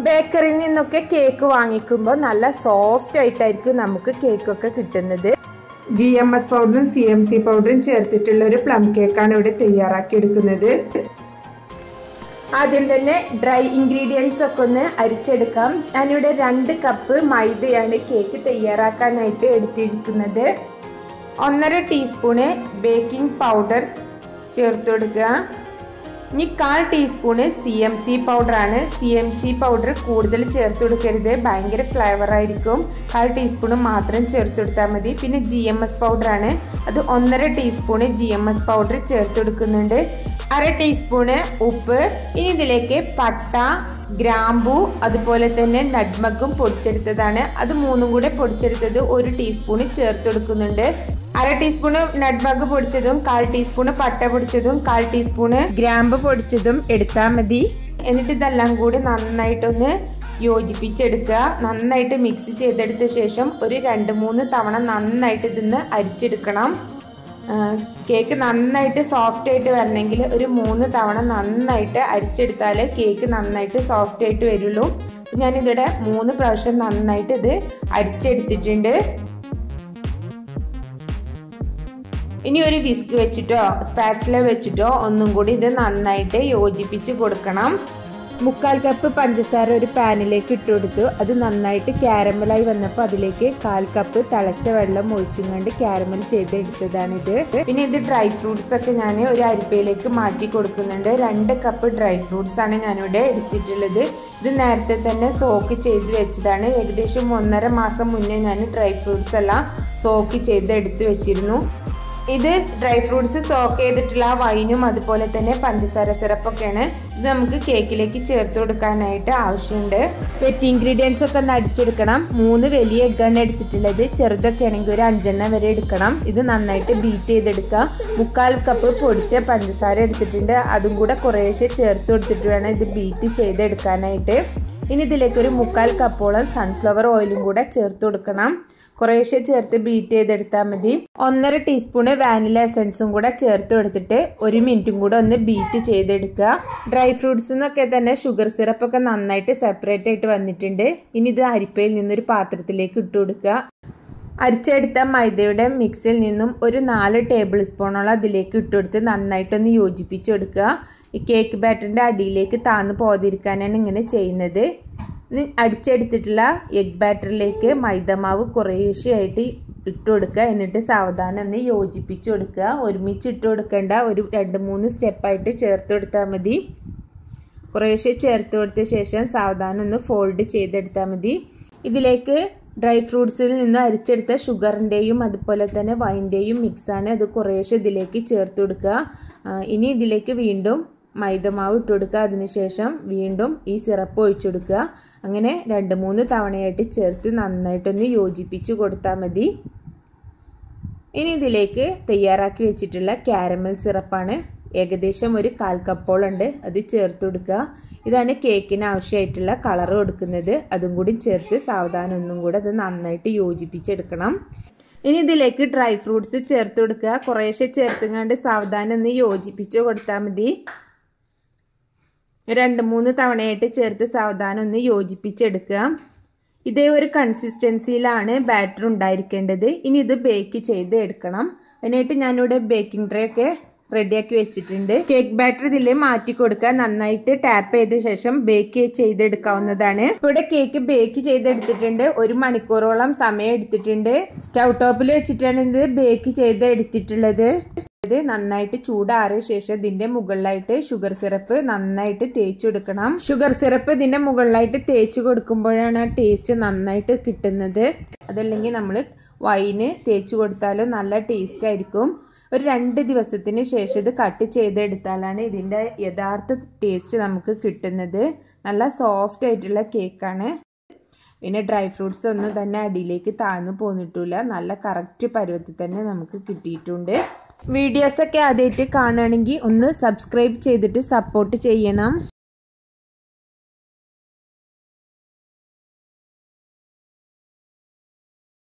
ബേക്കറിയിൽ നിന്നൊക്കെ കേക്ക് വാങ്ങിക്കുമ്പോൾ നല്ല സോഫ്റ്റ് ആയിട്ടായിരിക്കും നമുക്ക് കേക്കൊക്കെ കിട്ടുന്നത്. ജി എം എസ് പൗഡറും സി എം സി പൗഡറും ചേർത്തിട്ടുള്ള ഒരു പ്ലം കേക്കാണ് ഇവിടെ തയ്യാറാക്കി എടുക്കുന്നത്. ആദ്യം തന്നെ ഡ്രൈ ഇൻഗ്രീഡിയൻസ് ഒക്കെ ഒന്ന് അരിച്ചെടുക്കാം. ഞാനിവിടെ രണ്ട് കപ്പ് മൈദയാണ് കേക്ക് തയ്യാറാക്കാനായിട്ട് എടുത്തിരിക്കുന്നത്. ഒന്നര ടീസ്പൂണ് ബേക്കിംഗ് പൗഡർ ചേർത്ത് കൊടുക്കുക. ഇനി കാൽ ടീസ്പൂണ് സി എം സി പൗഡറാണ് സി എം സി പൗഡർ കൂടുതൽ ചേർത്ത് കൊടുക്കരുത് ഭയങ്കര ഫ്ലേവർ ആയിരിക്കും. കാൽ ടീസ്പൂണ് മാത്രം ചേർത്ത് കൊടുത്താൽ മതി. പിന്നെ ജി എം എസ് പൗഡറാണ് അത് ഒന്നര teaspoon G M S powder ചേർത്ത് കൊടുക്കുന്നുണ്ട് അര ടീസ്പൂണ് ഉപ്പ്. ഇനി ഇതിലേക്ക് പട്ട ഗ്രാമ്പൂ അതുപോലെ തന്നെ നട്മഗും പൊടിച്ചെടുത്തതാണ്. അത് മൂന്നും കൂടെ പൊടിച്ചെടുത്തത് ഒരു ടീസ്പൂണ് ചേർത്ത് കൊടുക്കുന്നുണ്ട് അര ടീസ്പൂണ് നട്മഗ് പൊടിച്ചതും കാൽ ടീസ്പൂണ് പട്ട പൊടിച്ചതും കാൽ ടീസ്പൂണ് ഗ്രാമ്പ് പൊടിച്ചതും എടുത്താൽ മതി. എന്നിട്ട് ഇതെല്ലാം കൂടി നന്നായിട്ടൊന്ന് യോജിപ്പിച്ചെടുക്കുക. നന്നായിട്ട് മിക്സ് ചെയ്തെടുത്ത ശേഷം ഒരു രണ്ട് മൂന്ന് തവണ നന്നായിട്ട് ഇതിന്ന് അരിച്ചെടുക്കണം. കേക്ക് നന്നായിട്ട് സോഫ്റ്റ് ആയിട്ട് വരണമെങ്കിൽ ഒരു മൂന്ന് തവണ നന്നായിട്ട് അരിച്ചെടുത്താലേ കേക്ക് നന്നായിട്ട് സോഫ്റ്റ് ആയിട്ട് വരുള്ളൂ. ഞാനിതിവിടെ മൂന്ന് പ്രാവശ്യം നന്നായിട്ട് ഇത് അരിച്ചെടുത്തിട്ടുണ്ട്. ഇനി ഒരു വിസ്ക് വെച്ചിട്ടോ സ്പാച്ചില വെച്ചിട്ടോ ഒന്നും കൂടി ഇത് നന്നായിട്ട് യോജിപ്പിച്ച് കൊടുക്കണം. മുക്കാൽ കപ്പ് പഞ്ചസാര ഒരു പാനിലേക്ക് ഇട്ട് കൊടുത്തു. അത് നന്നായിട്ട് ക്യാരമലായി വന്നപ്പോൾ അതിലേക്ക് കാൽ കപ്പ് തിളച്ച വെള്ളം ഒഴിച്ചും കണ്ട് ക്യാരമൽ ചെയ്തെടുത്തതാണിത്. പിന്നെ ഇത് ഡ്രൈ ഫ്രൂട്ട്സ് ഒക്കെ ഞാൻ ഒരു അരിപ്പയിലേക്ക് മാറ്റി കൊടുക്കുന്നുണ്ട്. രണ്ട് കപ്പ് ഡ്രൈ ഫ്രൂട്ട്സ് ആണ് ഞാനിവിടെ എടുത്തിട്ടുള്ളത്. ഇത് നേരത്തെ തന്നെ സോക്ക് ചെയ്ത് വെച്ചതാണ്. ഏകദേശം ഒന്നര മാസം മുന്നേ ഞാൻ ഡ്രൈ ഫ്രൂട്ട്സ് എല്ലാം സോക്ക് ചെയ്ത് എടുത്ത് വെച്ചിരുന്നു. ഇത് ഡ്രൈ ഫ്രൂട്ട്സ് സോക്ക് ചെയ്തിട്ടുള്ള വൈനും അതുപോലെ തന്നെ പഞ്ചസാര സിറപ്പൊക്കെയാണ്. ഇത് നമുക്ക് കേക്കിലേക്ക് ചേർത്ത് കൊടുക്കാനായിട്ട് ആവശ്യമുണ്ട്. വെറ്റ് ഇൻഗ്രീഡിയൻസ് ഒക്കെ ഒന്ന് അടിച്ചെടുക്കണം. മൂന്ന് വലിയ എഗ്ഗാണ് എടുത്തിട്ടുള്ളത്. ചെറുതൊക്കെ ആണെങ്കിൽ ഒരു അഞ്ചെണ്ണം വരെ എടുക്കണം. ഇത് നന്നായിട്ട് ബീറ്റ് ചെയ്തെടുക്കുക. മുക്കാൽ കപ്പ് പൊടിച്ച പഞ്ചസാര എടുത്തിട്ടുണ്ട്. അതും കൂടെ കുറേശ്ശെ ചേർത്ത് കൊടുത്തിട്ട് വേണം ഇത് ബീറ്റ് ചെയ്തെടുക്കാനായിട്ട്. ഇനി ഇതിലേക്ക് ഒരു മുക്കാൽ കപ്പോളം സൺഫ്ലവർ ഓയിലും കൂടെ ചേർത്ത് കൊടുക്കണം. കുറേശ്ശെ ചേർത്ത് ബീറ്റ് ചെയ്തെടുത്താൽ മതി. ഒന്നര ടീസ്പൂണ് വാനില എസൻസും കൂടെ ചേർത്ത് കൊടുത്തിട്ട് ഒരു മിനിറ്റും കൂടെ ഒന്ന് ബീറ്റ് ചെയ്തെടുക്കുക. ഡ്രൈ ഫ്രൂട്ട്സ് എന്നൊക്കെ തന്നെ ഷുഗർ സിറപ്പ് ഒക്കെ നന്നായിട്ട് സെപ്പറേറ്റ് ആയിട്ട് വന്നിട്ടുണ്ട്. ഇനി ഇത് അരിപ്പയിൽ നിന്നൊരു പാത്രത്തിലേക്ക് ഇട്ട് കൊടുക്കുക. അരിച്ചെടുത്ത മൈദയുടെ മിക്സിൽ നിന്നും ഒരു നാല് ടേബിൾ സ്പൂണോളം അതിലേക്ക് ഇട്ടുകൊടുത്ത് നന്നായിട്ടൊന്ന് യോജിപ്പിച്ചെടുക്കുക ഈ കേക്ക് ബാറ്ററിന്റെ അടിയിലേക്ക് താന്ന് പോതിരിക്കാനാണ് ഇങ്ങനെ ചെയ്യുന്നത്. അടിച്ചെടുത്തിട്ടുള്ള എഗ് ബാറ്ററിലേക്ക് മൈദമാവ് കുറേശ്ശെയായിട്ട് ഇട്ട് കൊടുക്കുക എന്നിട്ട് സാവധാനം ഒന്ന് യോജിപ്പിച്ച് കൊടുക്കുക. ഒരുമിച്ച് ഇട്ട് കൊടുക്കേണ്ട ഒരു രണ്ട് മൂന്ന് സ്റ്റെപ്പായിട്ട് ചേർത്ത് കൊടുത്താൽ മതി. കുറേശ്ശെ ചേർത്ത് കൊടുത്ത ശേഷം സാവധാനം ഒന്ന് ഫോൾഡ് ചെയ്തെടുത്താൽ മതി. ഇതിലേക്ക് ഡ്രൈ ഫ്രൂട്ട്സിൽ നിന്ന് അരിച്ചെടുത്ത ഷുഗറിന്റെയും അതുപോലെ തന്നെ വൈന്റെയും മിക്സാണ് അത് കുറേശ്ശെ ഇതിലേക്ക് ചേർത്ത് കൊടുക്കുക. ഇനി ഇതിലേക്ക് വീണ്ടും മൈദമാവ് ഇട്ട് കൊടുക്കുക. അതിനുശേഷം വീണ്ടും ഈ സിറപ്പ് ഒഴിച്ചു കൊടുക്കുക. അങ്ങനെ രണ്ട് മൂന്ന് തവണയായിട്ട് ചേർത്ത് നന്നായിട്ടൊന്ന് യോജിപ്പിച്ച് കൊടുത്താൽ മതി. ഇനി ഇതിലേക്ക് തയ്യാറാക്കി വെച്ചിട്ടുള്ള ക്യാരമൽ സിറപ്പാണ് ഏകദേശം ഒരു കാൽ കപ്പോളുണ്ട്. അത് ചേർത്ത് കൊടുക്കുക. ഇതാണ് കേക്കിന് ആവശ്യമായിട്ടുള്ള കളർ കൊടുക്കുന്നത്. അതും കൂടി ചേർത്ത് സാവധാനം ഒന്നും കൂടെ അത് നന്നായിട്ട് യോജിപ്പിച്ചെടുക്കണം. ഇനി ഇതിലേക്ക് ഡ്രൈ ഫ്രൂട്ട്സ് ചേർത്ത് കൊടുക്കുക. കുറേശ്ശെ ചേർത്തുങ്ങാണ്ട് സാവധാനം ഒന്ന് യോജിപ്പിച്ച് കൊടുത്താൽ മതി. രണ്ട് മൂന്ന് തവണയായിട്ട് ചേർത്ത് സാവധാനം ഒന്ന് യോജിപ്പിച്ചെടുക്കുക. ഇതേ ഒരു കൺസിസ്റ്റൻസിയിലാണ് ബാറ്റർ ഉണ്ടായിരിക്കേണ്ടത്. ഇനി ഇത് ബേക്ക് ചെയ്ത് എടുക്കണം. അതിനായിട്ട് ഞാനിവിടെ ബേക്കിംഗ് ട്രേ ഒക്കെ റെഡിയാക്കി വെച്ചിട്ടുണ്ട്. കേക്ക് ബാറ്റർ ഇതിൽ മാറ്റി കൊടുക്കുക. നന്നായിട്ട് ടാപ്പ് ചെയ്ത ശേഷം ബേക്ക് ചെയ്തെടുക്കാവുന്നതാണ്. ഇവിടെ കേക്ക് ബേക്ക് ചെയ്തെടുത്തിട്ടുണ്ട്. ഒരു മണിക്കൂറോളം സമയം എടുത്തിട്ടുണ്ട്. സ്റ്റൗ ടോപ്പിൽ വെച്ചിട്ടാണ് ഇത് ബേക്ക് ചെയ്തെടുത്തിട്ടുള്ളത്. ഇത് നന്നായിട്ട് ചൂടാറിയ ശേഷം ഇതിന്റെ മുകളിലായിട്ട് ഷുഗർ സിറപ്പ് നന്നായിട്ട് തേച്ചെടുക്കണം. ഷുഗർ സിറപ്പ് ഇതിന്റെ മുകളിലായിട്ട് തേച്ച് കൊടുക്കുമ്പോഴാണ് ടേസ്റ്റ് നന്നായിട്ട് കിട്ടുന്നത്. അതല്ലെങ്കിൽ നമ്മൾ വൈന് തേച്ച് കൊടുത്താലും നല്ല ടേസ്റ്റ് ആയിരിക്കും. ഒരു രണ്ട് ദിവസത്തിന് ശേഷം ഇത് കട്ട് ചെയ്തെടുത്താലാണ് ഇതിന്റെ യഥാർത്ഥ ടേസ്റ്റ് നമുക്ക് കിട്ടുന്നത്. നല്ല സോഫ്റ്റ് ആയിട്ടുള്ള കേക്കാണ് പിന്നെ ഡ്രൈ ഫ്രൂട്ട്സ് ഒന്നും തന്നെ അടിയിലേക്ക് താഴ്ന്നു പോന്നിട്ടില്ല. നല്ല കറക്റ്റ് പരുവത്തിൽ തന്നെ നമുക്ക് കിട്ടിയിട്ടുണ്ട്. വീഡിയോസൊക്കെ ആദ്യമായിട്ട് കാണുകയാണെങ്കിൽ ഒന്ന് സബ്സ്ക്രൈബ് ചെയ്തിട്ട് സപ്പോർട്ട് ചെയ്യണം.